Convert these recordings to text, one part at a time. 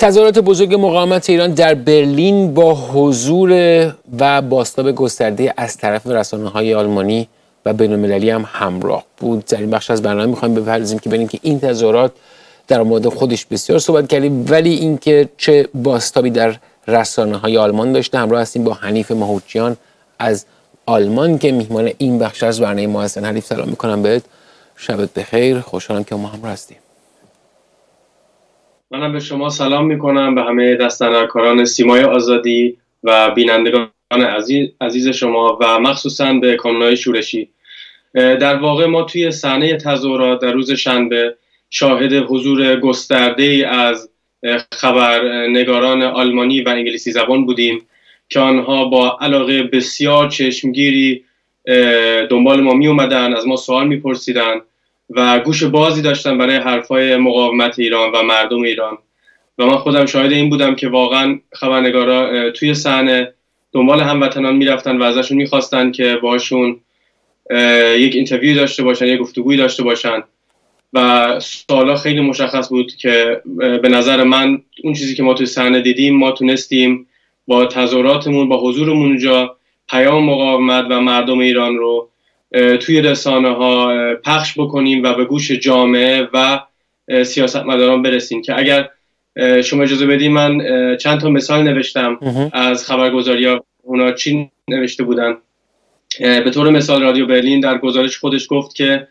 تظاهرات بزرگ مقاومت ایران در برلین با حضور و باستاب گسترده از طرف رسانه های آلمانی و بین هم همراه بود. در این بخش از برنامه می‌خوایم بپردازیم که ببینیم که این تظاهرات در مورد خودش بسیار صحبت کردیم ولی اینکه چه باستابی در رسانه های آلمان داشته. همراه هستیم با حنیف مهوچیان از آلمان که میهمان این بخش از برنامه ما هستن. حنیف سلام می‌کنم بهت. شبت بخیر. خوشحالم که ما هم هستیم. منم به شما سلام می‌کنم به همه دستنرکاران سیمای آزادی و بینندگان عزیز, شما و مخصوصا به کانونهای شورشی. در واقع ما توی صحنه تظاهرات در روز شنبه شاهد حضور گسترده ای از خبرنگاران آلمانی و انگلیسی زبان بودیم که آنها با علاقه بسیار چشمگیری دنبال ما می اومدن از ما سوال میپرسیدن و گوش بازی داشتن برای حرفای مقاومت ایران و مردم ایران. و من خودم شاهد این بودم که واقعا خبرنگارا توی صحنه دنبال هموطنان می‌رفتن و ازشون می‌خواستن که باشون یک اینترویو داشته باشن یک گفتگویی داشته باشن. و سوالا خیلی مشخص بود که به نظر من اون چیزی که ما توی صحنه دیدیم ما تونستیم با تظاهراتمون با حضورمون اونجا پیام مقاومت و مردم ایران رو توی رسانه ها پخش بکنیم و به گوش جامعه و سیاستمداران برسیم که اگر شما اجازه بدید من چند تا مثال نوشتم از خبرگزاری ها. اونا چی نوشته بودن؟ به طور مثال رادیو برلین در گزارش خودش گفت که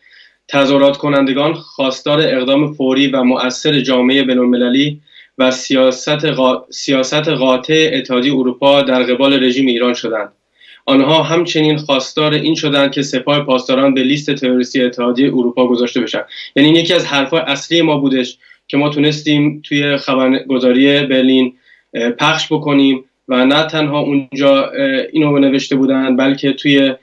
تظاهرات کنندگان خواستار اقدام فوری و مؤثر جامعه بینالمللی و سیاست. سیاست قاطع اتحادیه اروپا در قبال رژیم ایران شدند. آنها همچنین خواستار این شدند که سپاه پاسداران به لیست تروریستی اتحادیه اروپا گذاشته بشن. یعنی یکی از حرفهای اصلی ما بودش که ما تونستیم توی خبرگزاری برلین پخش بکنیم و نه تنها اونجا اینو نوشته بودن بلکه توی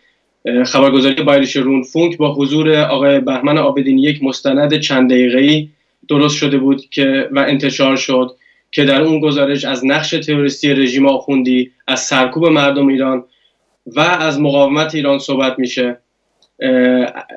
خبرگزاری بایریش رون فونک با حضور آقای بهمن آبدین یک مستند چند دقیقه‌ای درست شده بود که و انتشار شد که در اون گزارش از نقش تروریستی رژیم آخوندی از سرکوب مردم ایران و از مقاومت ایران صحبت میشه.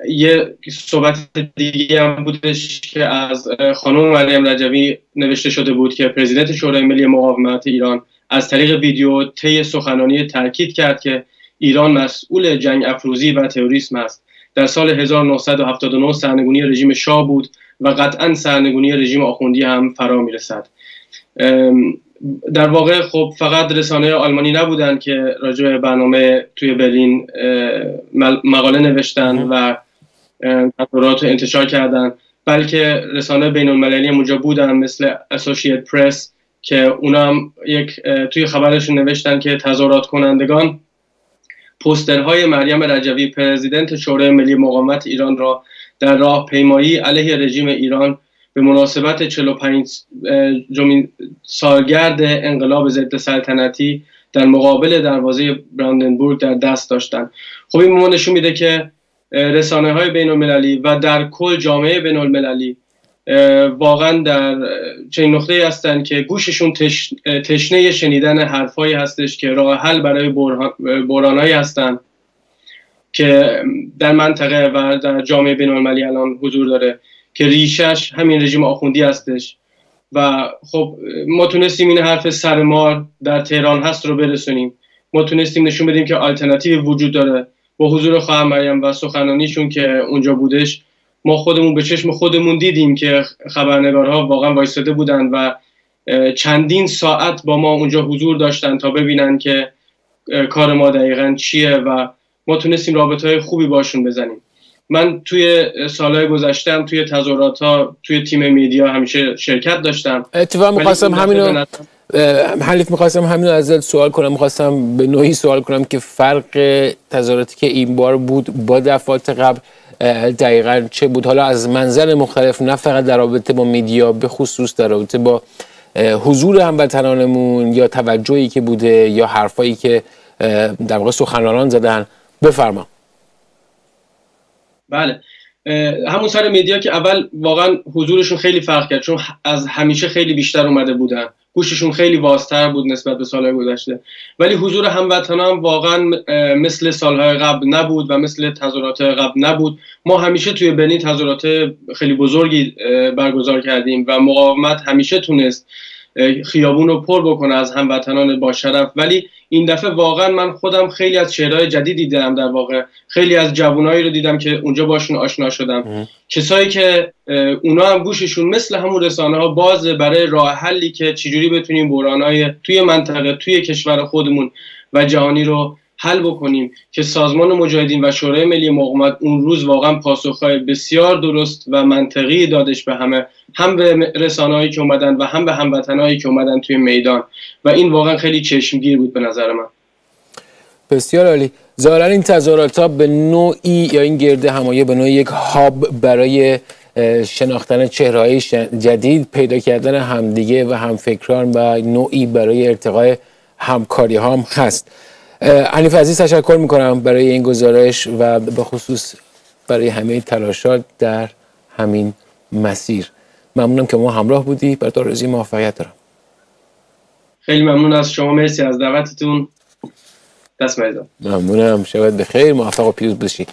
یه صحبت دیگه هم بودش که از خانم مریم رجوی نوشته شده بود که پرزیدنت شورای ملی مقاومت ایران از طریق ویدیو طی سخنرانی تاکید کرد که ایران مسئول جنگ افروزی و تروریسم است. در سال 1979 سرنگونی رژیم شاه بود و قطعا سرنگونی رژیم آخوندی هم فرا می‌رسد. در واقع خب فقط رسانه آلمانی نبودن که راجع به برنامه توی برلین مقاله نوشتن و تظاهرات انتشار کردن بلکه رسانه بین المللی هم اونجا بودن مثل اسوشیت پرس که اونا هم یک توی خبرشون نوشتن که تظاهرات کنندگان پوسترهای مریم رجوی پرزیدنت شورای ملی مقاومت ایران را در راه پیمایی علیه رژیم ایران به مناسبت 45 جمین سالگرد انقلاب ضد سلطنتی در مقابل دروازه براندنبورگ در دست داشتن. خب این نشون میده که رسانه های بین المللی و در کل جامعه بین المللی واقعا در چنین نقطه هستن که گوششون تشنه شنیدن حرفایی هستش که راه حل برای بحرانهایی هستن که در منطقه و در جامعه بین المللی الان حضور داره. که ریشش همین رژیم آخوندی هستش. و خب ما تونستیم این حرف سرمار در تهران هست رو برسونیم. ما تونستیم نشون بدیم که آلترناتیو وجود داره. با حضور خواهر مریم و سخنانیشون که اونجا بودش ما خودمون به چشم خودمون دیدیم که خبرنگارها واقعا وایستاده بودن و چندین ساعت با ما اونجا حضور داشتن تا ببینن که کار ما دقیقا چیه و ما تونستیم رابطه های خوبی باشون بزنیم. من توی سالهای گذشتم توی تظاهرات ها توی تیم میدیا همیشه شرکت داشتم. اتفاقا می‌خواستم همینو حلیف می‌خواستم همینو ازت سوال کنم. می‌خواستم به نوعی سوال کنم که فرق تظاهراتی که این بار بود با دفعات قبل دقیقا چه بود؟ حالا از منظر مختلف نه فقط در رابطه با میدیا به خصوص در رابطه با حضور هموطنانمون یا توجهی که بوده یا حرفایی که در واقع سخنرانان زدن. بفرما. بله. همون سر میدیا که اول واقعا حضورشون خیلی فرق کرد چون از همیشه خیلی بیشتر اومده بودن. گوششون خیلی وازتر بود نسبت به سالهای گذشته. ولی حضور هموطنان هم واقعا مثل سالهای قبل نبود و مثل تظاهرات قبل نبود. ما همیشه توی برلین تظاهرات خیلی بزرگی برگزار کردیم و مقاومت همیشه تونست خیابون رو پر بکنه از هموطنان با شرف. ولی این دفعه واقعا من خودم خیلی از شعرهای جدیدی دیدم در واقع. خیلی از جوانایی رو دیدم که اونجا باشون آشنا شدم. کسایی که اونا هم گوششون مثل همون رسانه ها باز برای راه حلی که چجوری بتونیم بحرانهای توی منطقه توی کشور خودمون و جهانی رو حل بکنیم که سازمان مجاهدین و شورای ملی مقاومت اون روز واقعا پاسخهای بسیار درست و منطقی دادش به همه هم به رسانه‌هایی که اومدن و هم به هموطنهایی که اومدن توی میدان. و این واقعا خیلی چشمگیر بود به نظر من. بسیار عالی. ظاهرا این تظاهرات ها به نوعی یا این گرده همایه به نوعی یک هاب برای شناختن چهرهای جدید پیدا کردن همدیگه و همفکران و نوعی برای ارتقای همکاری هم هست. عنیف عزیز تشکر می‌کنم برای این گزارش و به خصوص برای همه تلاشات در همین مسیر. ممنونم که ما همراه بودی. بر آرزوی موفقیت دارم. خیلی ممنون از شما. مرسی از دعوتتون. دست ممنونم. شبت بخیر. موفق و پیروز بشی.